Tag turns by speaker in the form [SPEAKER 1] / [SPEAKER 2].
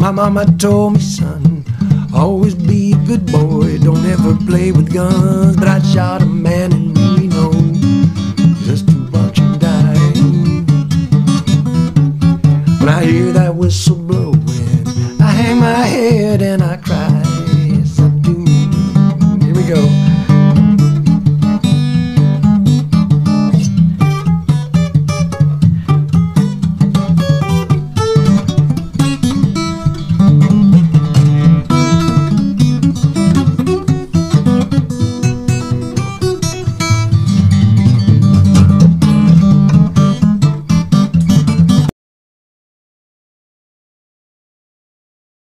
[SPEAKER 1] My mama told me, son, always be a good boy, don't ever play with guns. But I shot a man in Reno just to watch him die. When I hear that whistle blowing, I hang my head and I cry. Yes, I do. Here we go.